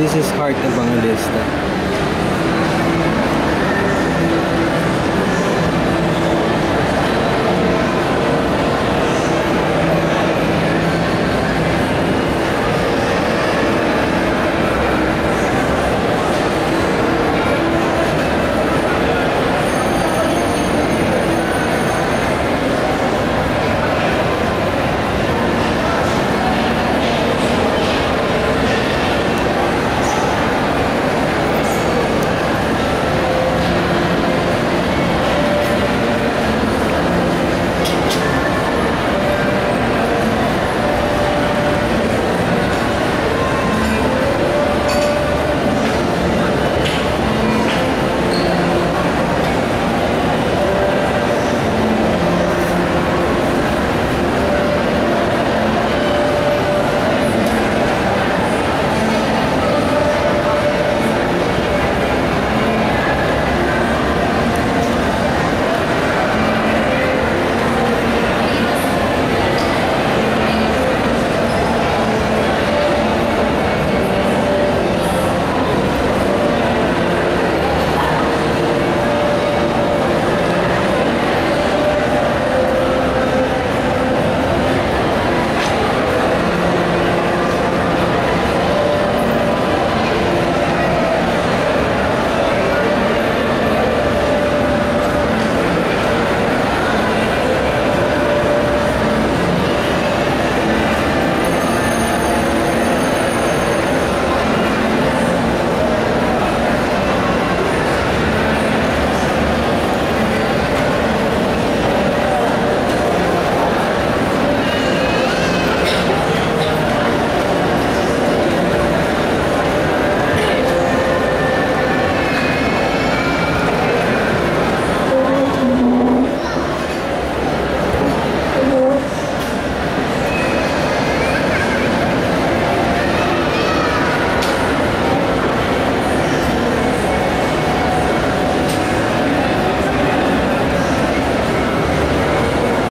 This is Heart Evangelista.